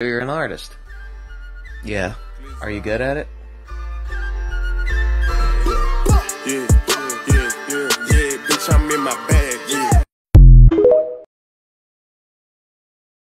You're an artist. Yeah. Are you good at it?